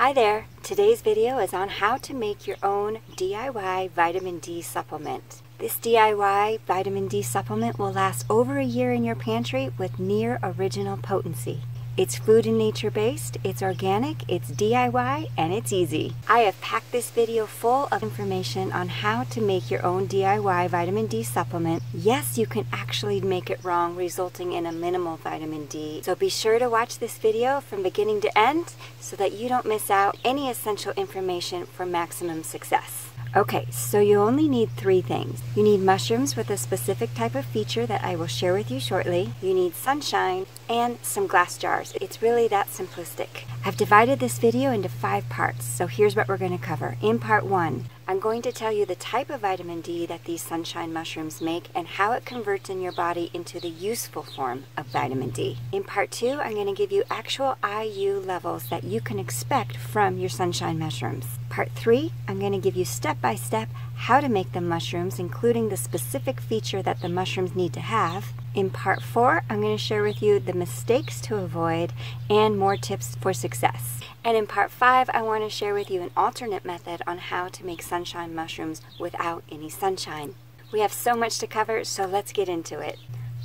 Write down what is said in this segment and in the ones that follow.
Hi there! Today's video is on how to make your own DIY vitamin D supplement. This DIY vitamin D supplement will last over a year in your pantry with near original potency. It's food and nature based, it's organic, it's DIY, and it's easy. I have packed this video full of information on how to make your own DIY vitamin D supplement. Yes, you can actually make it wrong, resulting in a minimal vitamin D. So be sure to watch this video from beginning to end so that you don't miss out any essential information for maximum success. Okay, so you only need three things. You need mushrooms with a specific type of feature that I will share with you shortly. You need sunshine and some glass jars. It's really that simplistic. I've divided this video into five parts, so here's what we're going to cover. In part one, I'm going to tell you the type of vitamin D that these sunshine mushrooms make and how it converts in your body into the useful form of vitamin D. In part two, I'm going to give you actual IU levels that you can expect from your sunshine mushrooms. Part three, I'm going to give you step by step how to make the mushrooms, including the specific feature that the mushrooms need to have. In part four, I'm going to share with you the mistakes to avoid and more tips for success. And in part five, I want to share with you an alternate method on how to make sunshine mushrooms without any sunshine. We have so much to cover, so let's get into it.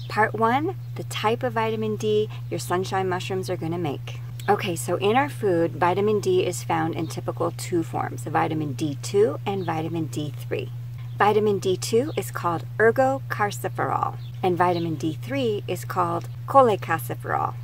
Part one, the type of vitamin D your sunshine mushrooms are going to make. Okay, so in our food, vitamin D is found in typical two forms, vitamin D2 and vitamin D3. Vitamin D2 is called ergocalciferol, and vitamin D3 is called cholecalciferol.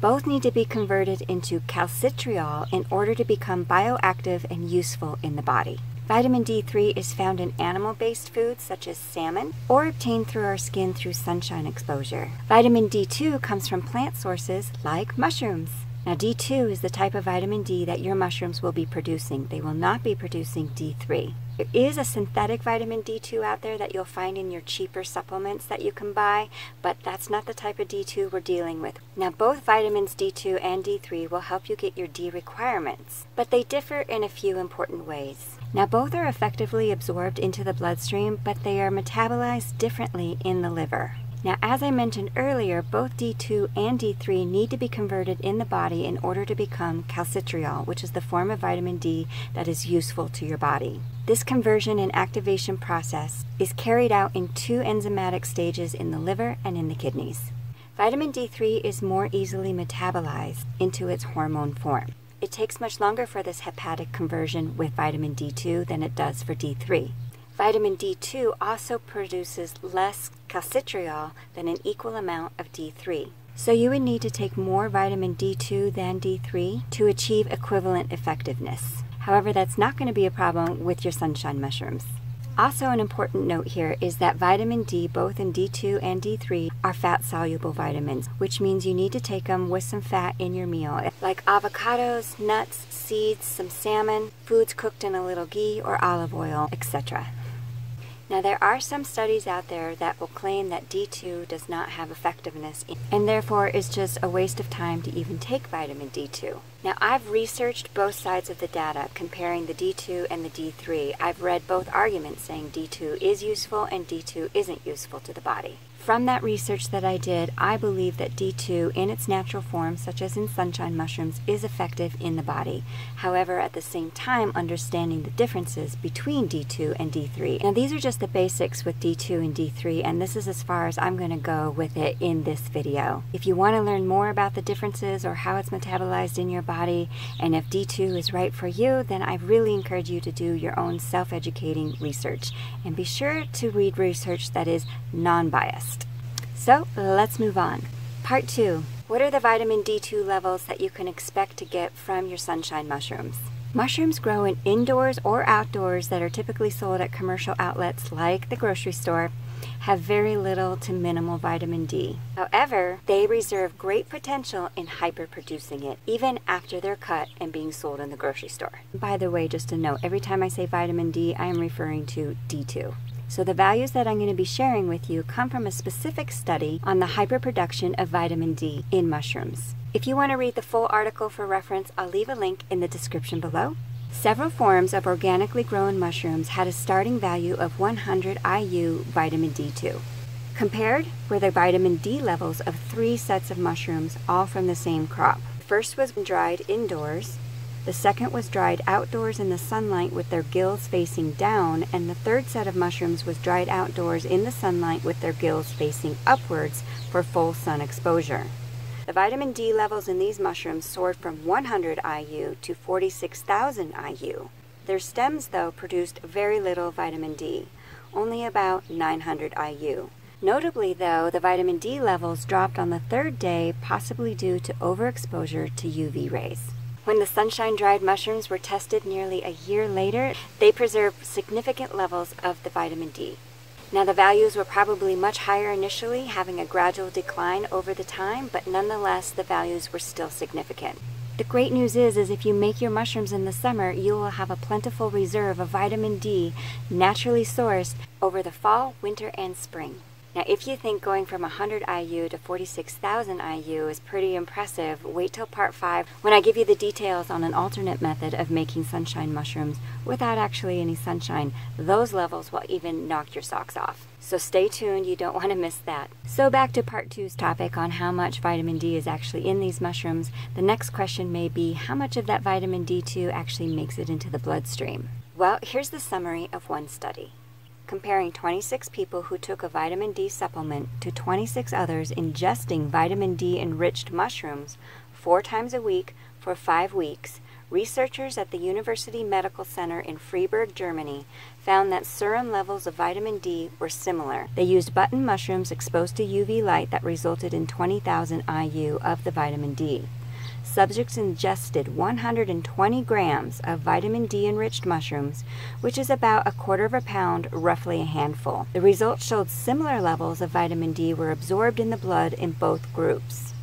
Both need to be converted into calcitriol in order to become bioactive and useful in the body. Vitamin D3 is found in animal based foods such as salmon or obtained through our skin through sunshine exposure. Vitamin D2 comes from plant sources like mushrooms. Now, D2 is the type of vitamin D that your mushrooms will be producing. They will not be producing D3. There is a synthetic vitamin D2 out there that you'll find in your cheaper supplements that you can buy, but that's not the type of D2 we're dealing with. Now, both vitamins D2 and D3 will help you get your D requirements, but they differ in a few important ways. Now, both are effectively absorbed into the bloodstream, but they are metabolized differently in the liver. Now, as I mentioned earlier, both D2 and D3 need to be converted in the body in order to become calcitriol, which is the form of vitamin D that is useful to your body. This conversion and activation process is carried out in two enzymatic stages in the liver and in the kidneys. Vitamin D3 is more easily metabolized into its hormone form. It takes much longer for this hepatic conversion with vitamin D2 than it does for D3. Vitamin D2 also produces less calcitriol than an equal amount of D3. So you would need to take more vitamin D2 than D3 to achieve equivalent effectiveness. However, that's not going to be a problem with your sunshine mushrooms. Also, an important note here is that vitamin D, both in D2 and D3, are fat soluble vitamins, which means you need to take them with some fat in your meal, like avocados, nuts, seeds, some salmon, foods cooked in a little ghee or olive oil, etc. Now, there are some studies out there that will claim that D2 does not have effectiveness and therefore is just a waste of time to even take vitamin D2. Now, I've researched both sides of the data, comparing the D2 and the D3. I've read both arguments saying D2 is useful and D2 isn't useful to the body. From that research that I did, I believe that D2 in its natural form, such as in sunshine mushrooms, is effective in the body. However, at the same time, understanding the differences between D2 and D3. Now, these are just the basics with D2 and D3, and this is as far as I'm going to go with it in this video. If you want to learn more about the differences or how it's metabolized in your body, and if D2 is right for you, then I really encourage you to do your own self-educating research. And be sure to read research that is non-biased. So let's move on. Part two, what are the vitamin D2 levels that you can expect to get from your sunshine mushrooms? Mushrooms grow in indoors or outdoors that are typically sold at commercial outlets like the grocery store have very little to minimal vitamin D. However, they reserve great potential in hyperproducing it, even after they're cut and being sold in the grocery store. By the way, just a note, every time I say vitamin D, I am referring to D2. So the values that I'm going to be sharing with you come from a specific study on the hyperproduction of vitamin D in mushrooms. If you want to read the full article for reference, I'll leave a link in the description below. Several forms of organically grown mushrooms had a starting value of 100 IU vitamin D2. Compared were the vitamin D levels of three sets of mushrooms, all from the same crop. First was dried indoors, The second was dried outdoors in the sunlight with their gills facing down, and the third set of mushrooms was dried outdoors in the sunlight with their gills facing upwards for full sun exposure. The vitamin D levels in these mushrooms soared from 100 IU to 46,000 IU. Their stems, though, produced very little vitamin D, only about 900 IU. Notably, though, the vitamin D levels dropped on the third day, possibly due to overexposure to UV rays. When the sunshine dried mushrooms were tested nearly a year later, they preserved significant levels of the vitamin D. Now, the values were probably much higher initially, having a gradual decline over the time, but nonetheless, the values were still significant. The great news is, is if you make your mushrooms in the summer, you will have a plentiful reserve of vitamin D naturally sourced over the fall, winter, and spring. Now, if you think going from 100 IU to 46,000 IU is pretty impressive, wait till part 5 when I give you the details on an alternate method of making sunshine mushrooms without actually any sunshine. Those levels will even knock your socks off. So stay tuned, you don't want to miss that. So back to part 2's topic on how much vitamin D is actually in these mushrooms. The next question may be how much of that vitamin D2 actually makes it into the bloodstream? Well, here's the summary of one study comparing 26 people who took a vitamin D supplement to 26 others ingesting vitamin D enriched mushrooms four times a week for five weeks, researchers at the University Medical Center in Freiburg, Germany, found that serum levels of vitamin D were similar. They used button mushrooms exposed to UV light that resulted in 20,000 IU of the vitamin D subjects ingested 120 grams of vitamin D enriched mushrooms, which is about a quarter of a pound, roughly a handful. The results showed similar levels of vitamin D were absorbed in the blood in both groups.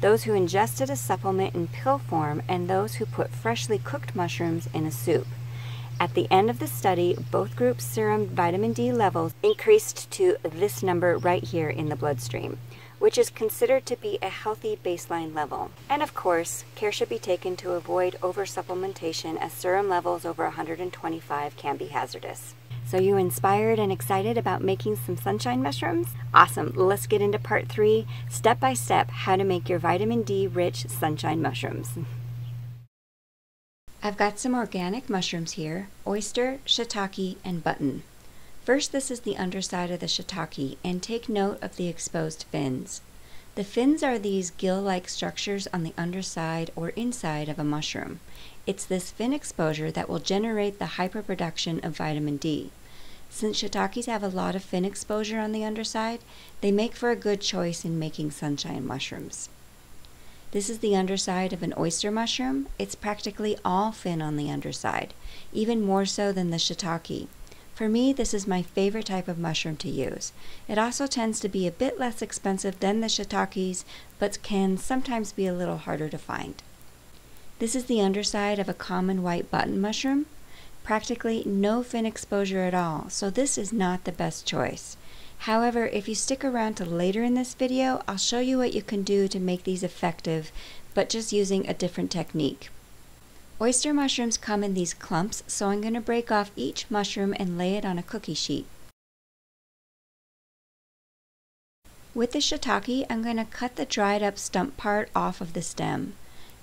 Those who ingested a supplement in pill form and those who put freshly cooked mushrooms in a soup. At the end of the study, both groups' serum vitamin D levels increased to this number right here in the bloodstream which is considered to be a healthy baseline level. And of course, care should be taken to avoid oversupplementation as serum levels over 125 can be hazardous. So you inspired and excited about making some sunshine mushrooms? Awesome. Let's get into part 3, step by step how to make your vitamin D rich sunshine mushrooms. I've got some organic mushrooms here, oyster, shiitake, and button. First, this is the underside of the shiitake, and take note of the exposed fins. The fins are these gill-like structures on the underside or inside of a mushroom. It's this fin exposure that will generate the hyperproduction of vitamin D. Since shiitakes have a lot of fin exposure on the underside, they make for a good choice in making sunshine mushrooms. This is the underside of an oyster mushroom. It's practically all fin on the underside, even more so than the shiitake. For me, this is my favorite type of mushroom to use. It also tends to be a bit less expensive than the shiitakes, but can sometimes be a little harder to find. This is the underside of a common white button mushroom. Practically no fin exposure at all, so this is not the best choice. However, if you stick around to later in this video, I'll show you what you can do to make these effective, but just using a different technique. Oyster mushrooms come in these clumps, so I'm going to break off each mushroom and lay it on a cookie sheet. With the shiitake, I'm going to cut the dried up stump part off of the stem,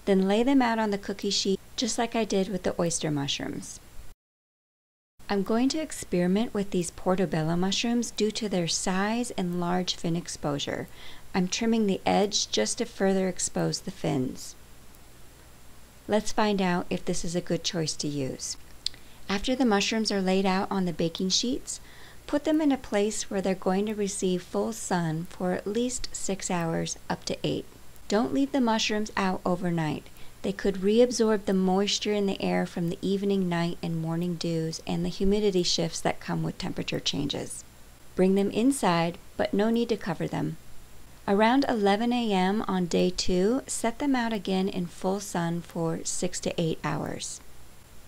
then lay them out on the cookie sheet just like I did with the oyster mushrooms. I'm going to experiment with these portobello mushrooms due to their size and large fin exposure. I'm trimming the edge just to further expose the fins. Let's find out if this is a good choice to use. After the mushrooms are laid out on the baking sheets, put them in a place where they're going to receive full sun for at least six hours up to eight. Don't leave the mushrooms out overnight. They could reabsorb the moisture in the air from the evening, night, and morning dews and the humidity shifts that come with temperature changes. Bring them inside, but no need to cover them. Around 11 a.m. on day two, set them out again in full sun for 6 to 8 hours.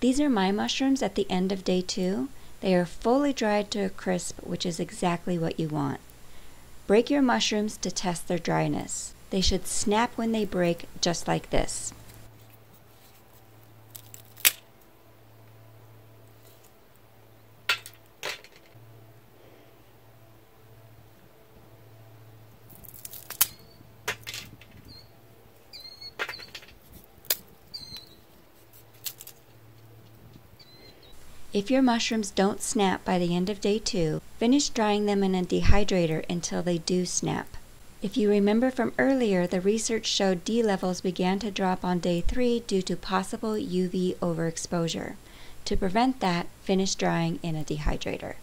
These are my mushrooms at the end of day two. They are fully dried to a crisp, which is exactly what you want. Break your mushrooms to test their dryness. They should snap when they break, just like this. If your mushrooms don't snap by the end of day two, finish drying them in a dehydrator until they do snap. If you remember from earlier, the research showed D levels began to drop on day three due to possible UV overexposure. To prevent that, finish drying in a dehydrator.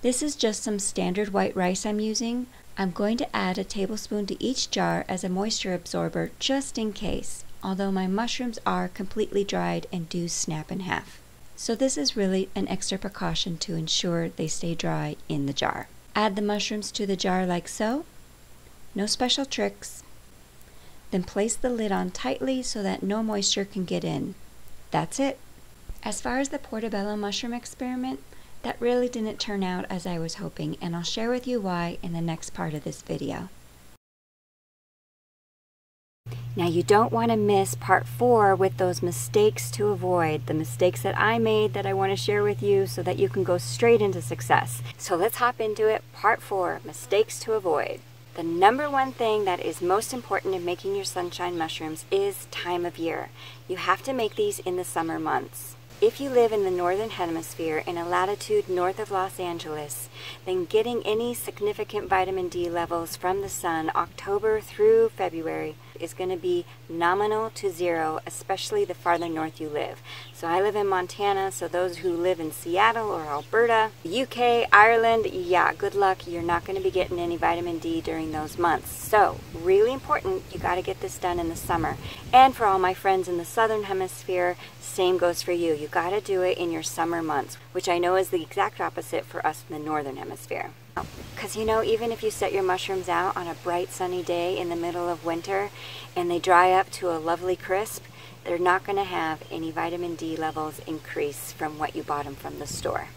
This is just some standard white rice I'm using. I'm going to add a tablespoon to each jar as a moisture absorber just in case, although my mushrooms are completely dried and do snap in half. So this is really an extra precaution to ensure they stay dry in the jar. Add the mushrooms to the jar like so. No special tricks. Then place the lid on tightly so that no moisture can get in. That's it. As far as the portobello mushroom experiment, that really didn't turn out as I was hoping and I'll share with you why in the next part of this video. Now you don't want to miss part four with those mistakes to avoid, the mistakes that I made that I want to share with you so that you can go straight into success. So let's hop into it. Part four, mistakes to avoid. The number one thing that is most important in making your sunshine mushrooms is time of year. You have to make these in the summer months. If you live in the northern hemisphere in a latitude north of Los Angeles, then getting any significant vitamin D levels from the sun October through February is going to be nominal to zero, especially the farther north you live. So I live in Montana, so those who live in Seattle or Alberta, UK, Ireland, yeah, good luck. You're not going to be getting any vitamin D during those months. So, really important, you got to get this done in the summer. And for all my friends in the southern hemisphere, same goes for you. You got to do it in your summer months, which I know is the exact opposite for us in the northern hemisphere. Because you know, even if you set your mushrooms out on a bright sunny day in the middle of winter and they dry up to a lovely crisp, they're not going to have any vitamin D levels increase from what you bought them from the store.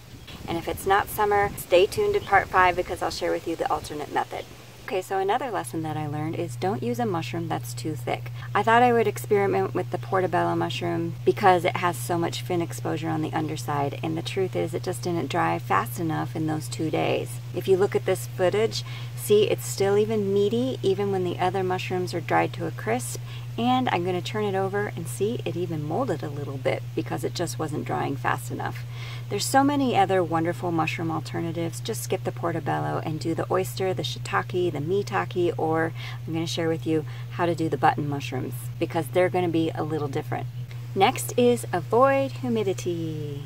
And if it's not summer, stay tuned to part 5 because I'll share with you the alternate method. Okay, so another lesson that I learned is don't use a mushroom that's too thick. I thought I would experiment with the portobello mushroom because it has so much fin exposure on the underside, and the truth is it just didn't dry fast enough in those two days. If you look at this footage, see it's still even meaty even when the other mushrooms are dried to a crisp, and I'm going to turn it over and see it even molded a little bit because it just wasn't drying fast enough. There's so many other wonderful mushroom alternatives. Just skip the portobello and do the oyster, the shiitake, the maitake, or I'm going to share with you how to do the button mushrooms because they're going to be a little different. Next is avoid humidity.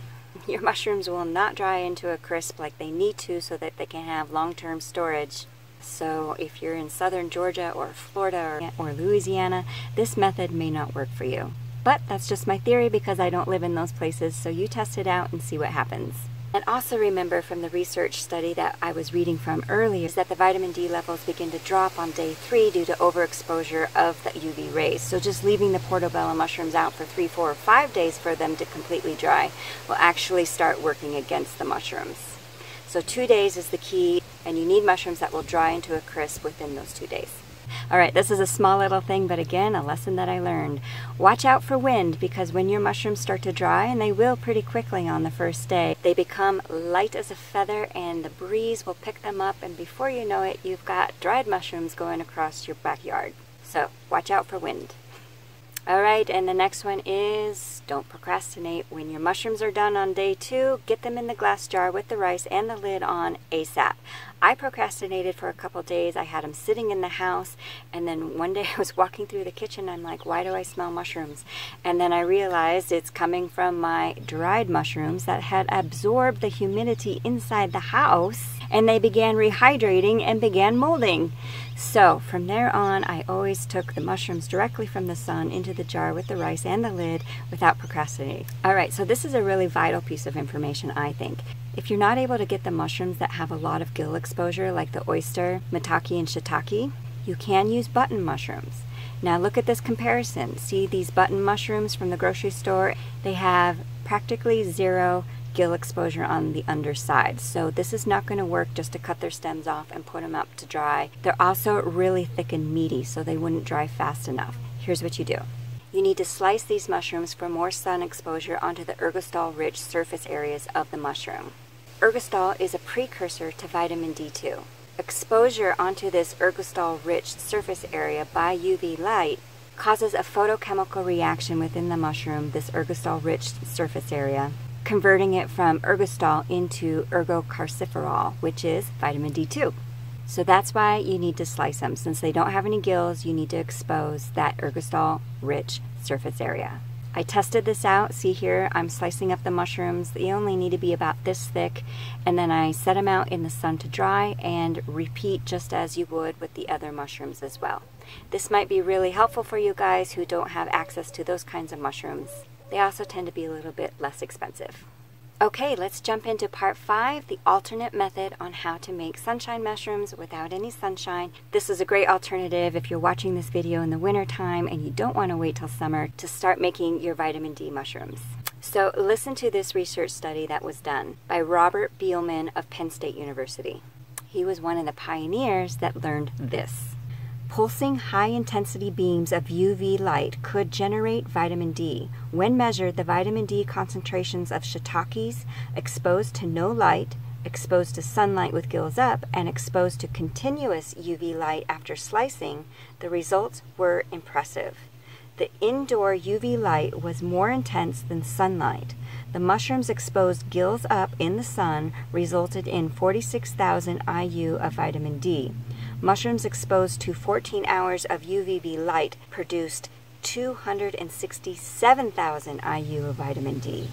Your mushrooms will not dry into a crisp like they need to so that they can have long-term storage. So if you're in southern Georgia or Florida or, or Louisiana, this method may not work for you. But that's just my theory because I don't live in those places, so you test it out and see what happens. And also remember from the research study that I was reading from earlier is that the vitamin D levels begin to drop on day three due to overexposure of the UV rays. So just leaving the portobello mushrooms out for three, four, or five days for them to completely dry will actually start working against the mushrooms. So two days is the key, and you need mushrooms that will dry into a crisp within those two days. All right, this is a small little thing, but again, a lesson that I learned. Watch out for wind because when your mushrooms start to dry, and they will pretty quickly on the first day, they become light as a feather and the breeze will pick them up, and before you know it, you've got dried mushrooms going across your backyard. So watch out for wind. All right, and the next one is don't procrastinate. When your mushrooms are done on day two, get them in the glass jar with the rice and the lid on ASAP. I procrastinated for a couple days. I had them sitting in the house, and then one day I was walking through the kitchen. I'm like, why do I smell mushrooms? And then I realized it's coming from my dried mushrooms that had absorbed the humidity inside the house and they began rehydrating and began molding. So from there on, I always took the mushrooms directly from the sun into the jar with the rice and the lid without procrastinating. All right, so this is a really vital piece of information, I think. If you're not able to get the mushrooms that have a lot of gill exposure, like the oyster, maitake, and shiitake, you can use button mushrooms. Now look at this comparison. See these button mushrooms from the grocery store? They have practically zero gill exposure on the underside. So this is not going to work just to cut their stems off and put them up to dry. They're also really thick and meaty, so they wouldn't dry fast enough. Here's what you do. You need to slice these mushrooms for more sun exposure onto the ergostol-rich surface areas of the mushroom. Ergostol is a precursor to vitamin D2. Exposure onto this ergostol-rich surface area by UV light causes a photochemical reaction within the mushroom, this ergostol-rich surface area, converting it from ergostol into ergocalciferol, which is vitamin D2. So that's why you need to slice them. Since they don't have any gills, you need to expose that ergostol rich surface area. I tested this out. See here, I'm slicing up the mushrooms. They only need to be about this thick. And then I set them out in the sun to dry and repeat just as you would with the other mushrooms as well. This might be really helpful for you guys who don't have access to those kinds of mushrooms. They also tend to be a little bit less expensive. Okay, let's jump into part five, the alternate method on how to make sunshine mushrooms without any sunshine. This is a great alternative if you're watching this video in the winter time and you don't want to wait till summer to start making your vitamin D mushrooms. So listen to this research study that was done by Robert Beelman of Penn State University. He was one of the pioneers that learned this. Pulsing high intensity beams of UV light could generate vitamin D. When measured, the vitamin D concentrations of shiitakes exposed to no light, exposed to sunlight with gills up, and exposed to continuous UV light after slicing, the results were impressive. The indoor UV light was more intense than sunlight. The mushrooms exposed gills up in the sun resulted in 46,000 IU of vitamin D. Mushrooms exposed to 14 hours of UVB light produced 267,000 IU of vitamin D.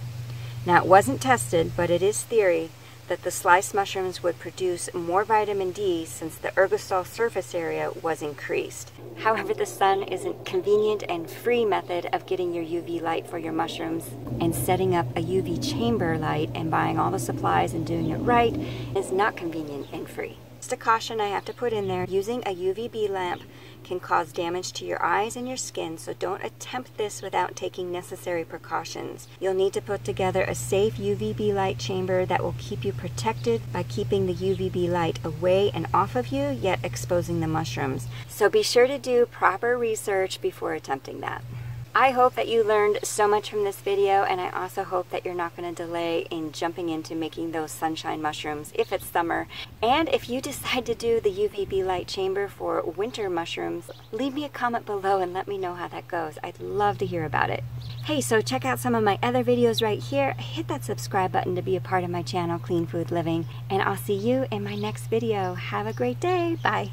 Now, it wasn't tested, but it is theory that the sliced mushrooms would produce more vitamin D since the ergostol surface area was increased. However, the sun is a convenient and free method of getting your UV light for your mushrooms, and setting up a UV chamber light and buying all the supplies and doing it right is not convenient and free. Just a caution I have to put in there, using a UVB lamp can cause damage to your eyes and your skin, so don't attempt this without taking necessary precautions. You'll need to put together a safe UVB light chamber that will keep you protected by keeping the UVB light away and off of you, yet exposing the mushrooms. So be sure to do proper research before attempting that. I hope that you learned so much from this video and I also hope that you're not going to delay in jumping into making those sunshine mushrooms if it's summer. And if you decide to do the UVB light chamber for winter mushrooms, leave me a comment below and let me know how that goes. I'd love to hear about it. Hey, so check out some of my other videos right here. Hit that subscribe button to be a part of my channel, Clean Food Living. And I'll see you in my next video. Have a great day. Bye.